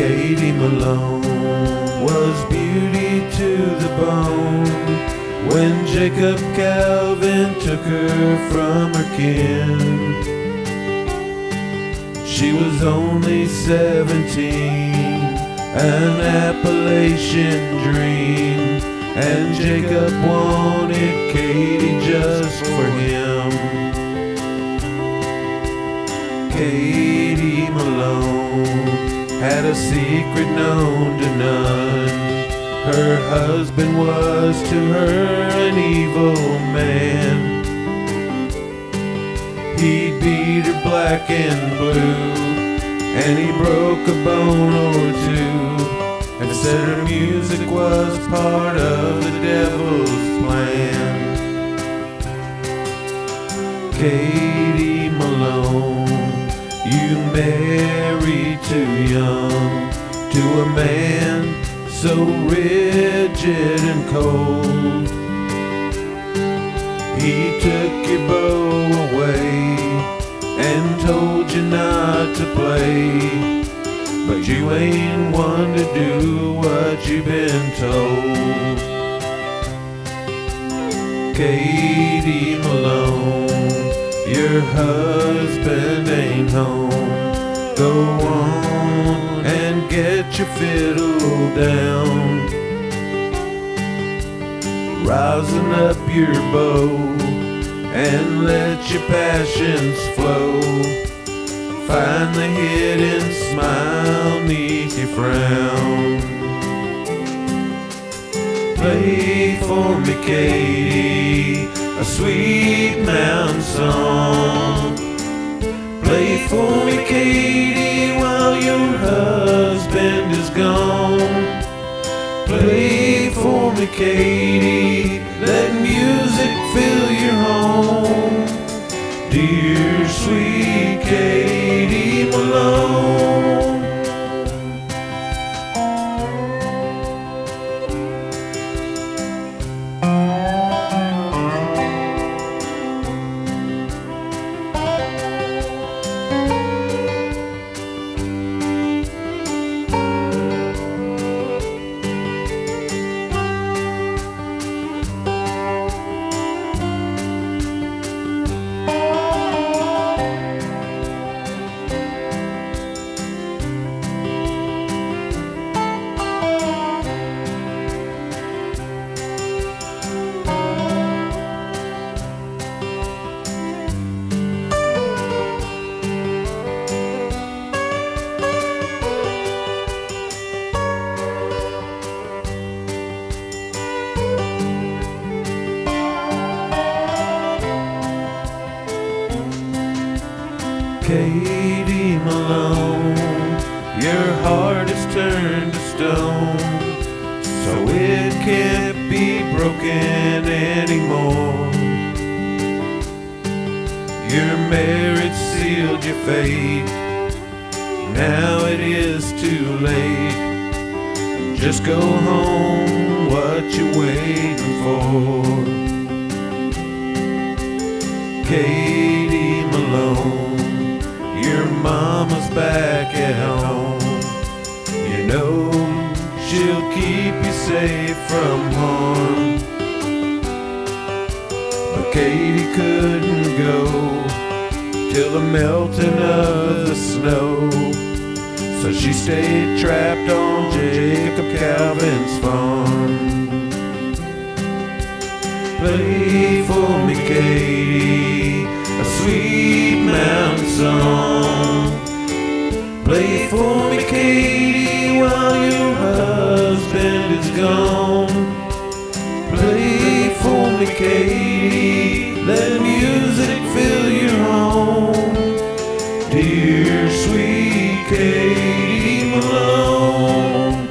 Katie Malone was beauty to the bone when Jacob Calvin took her from her kin. She was only 17, an Appalachian dream, and Jacob wanted Katie just for him. Katie had a secret known to none. Her husband was to her an evil man. He beat her black and blue, and he broke a bone or two, and said her music was part of the devil's plan. Katie too young to a man so rigid and cold. He took your bow away and told you not to play. But you ain't one to do what you've been told. Katie Malone, your husband ain't home. Go on get your fiddle down. Rousing up your bow and let your passions flow. Find the hidden smile neath your frown. Play for me, Katie, a sweet mountain song. Play for me, Katie, gone. Play for me, Katie, let music fill your home. Dear sweet Katie Malone. Katie Malone, your heart is turned to stone, so it can't be broken anymore. Your marriage sealed your fate, now it is too late. Just go home, what you waiting for? Katie Malone, your mama's back at home. You know she'll keep you safe from harm. But Katie couldn't go till the melting of the snow. So she stayed trapped on Jacob Calvin's farm. Play for me, Katie, a sweet mountain song. Play for me, Katie, while your husband is gone. Play for me, Katie, let music fill your home. Dear sweet Katie Malone.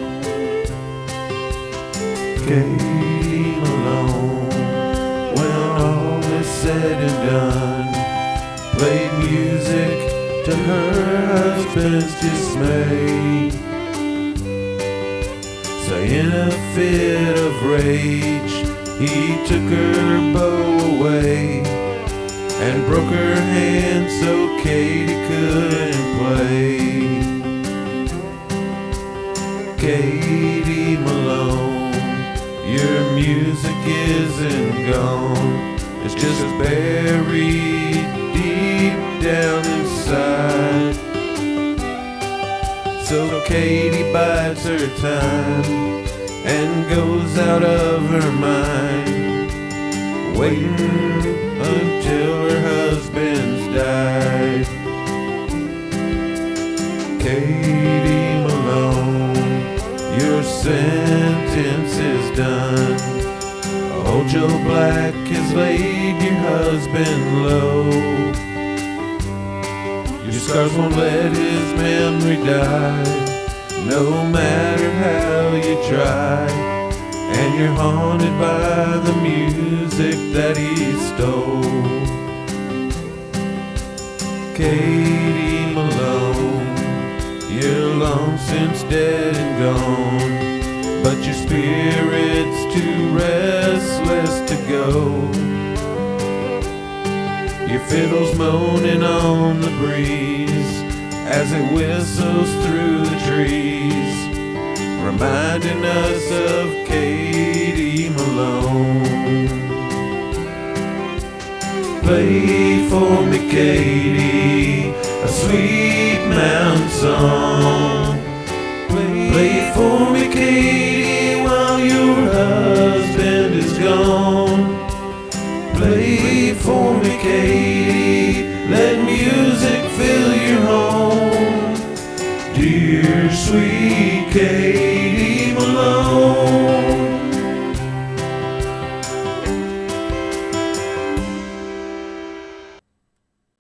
Katie Malone, when all is said and done, music to her husband's dismay. So in a fit of rage, he took her bow away and broke her hand so Katie couldn't play. Katie Malone, your music isn't gone. It's just buried Katie bides her time and goes out of her mind, waiting until her husband's died. Katie Malone, your sentence is done. Old Joe Black has laid your husband low. Your scars won't let his memory die, no matter how you try. And you're haunted by the music that he stole. Katie Malone, you're long since dead and gone, but your spirit's too restless to go. Your fiddle's moaning on the breeze as it whistles through the trees, reminding us of Katie Malone. Play for me, Katie, a sweet mountain song. sweet.